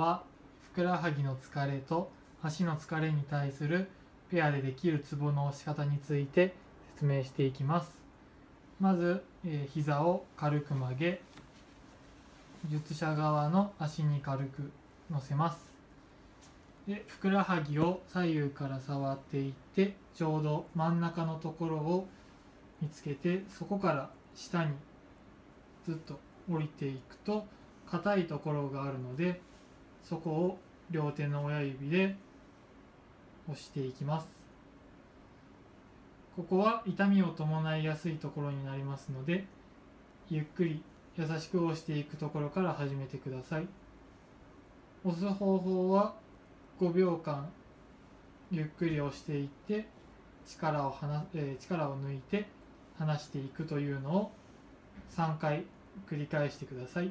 はふくらはぎの疲れと足の疲れに対するペアでできるツボの押し方について説明していきます。まず、えー、膝を軽く曲げ術者側の足に軽く乗せます。でふくらはぎを左右から触っていってちょうど真ん中のところを見つけてそこから下にずっと降りていくと硬いところがあるのでそこを両手の親指で押していきますここは痛みを伴いやすいところになりますのでゆっくり優しく押していくところから始めてください押す方法は5秒間ゆっくり押していって力を離、えー、力を抜いて離していくというのを3回繰り返してください。